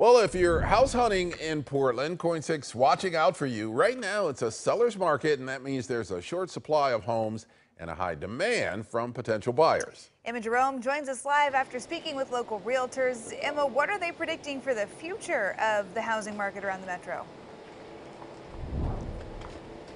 Well, if you're house hunting in Portland, KOIN 6 watching out for you. Right now, it's a seller's market, and that means there's a short supply of homes and a high demand from potential buyers. Emma Jerome joins us live after speaking with local realtors. Emma, what are they predicting for the future of the housing market around the metro?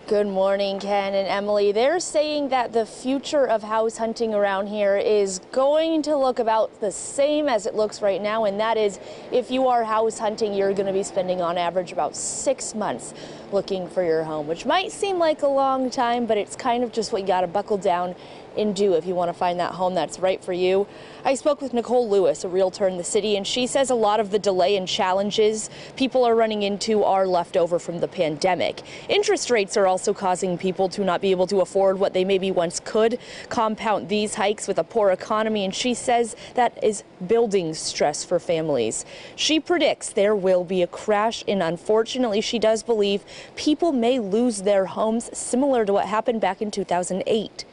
Good morning, Ken and Emily. They're saying that the future of house hunting around here is going to look about the same as it looks right now, and that is if you are house hunting, you're going to be spending on average about six months looking for your home, which might seem like a long time, but it's kind of just what you got to buckle down and do if you want to find that home that's right for you. I spoke with Nicole Lewis, a realtor in the city, and she says a lot of the delay and challenges people are running into are left over from the pandemic. Interest rates are also causing people to not be able to afford what they maybe once could. Compound these hikes with a poor economy, and she says that is building stress for families. She predicts there will be a crash, and unfortunately, she does believe people may lose their homes, similar to what happened back in 2008.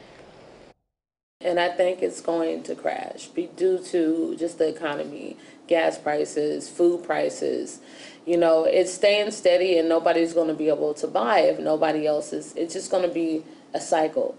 And I think it's going to crash be due to just the economy, gas prices, food prices. You know, it's staying steady and nobody's going to be able to buy if nobody else is. It's just going to be a cycle.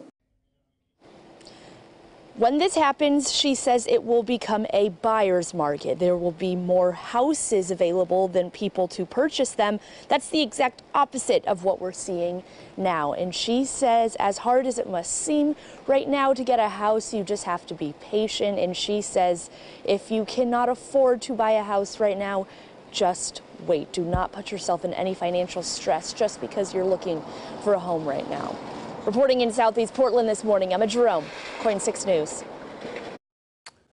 When this happens, she says it will become a buyer's market. There will be more houses available than people to purchase them. That's the exact opposite of what we're seeing now. And she says, as hard as it must seem right now to get a house, you just have to be patient. And she says, if you cannot afford to buy a house right now, just wait. Do not put yourself in any financial stress just because you're looking for a home right now. Reporting in Southeast Portland this morning, Emma Jerome, KOIN 6 News.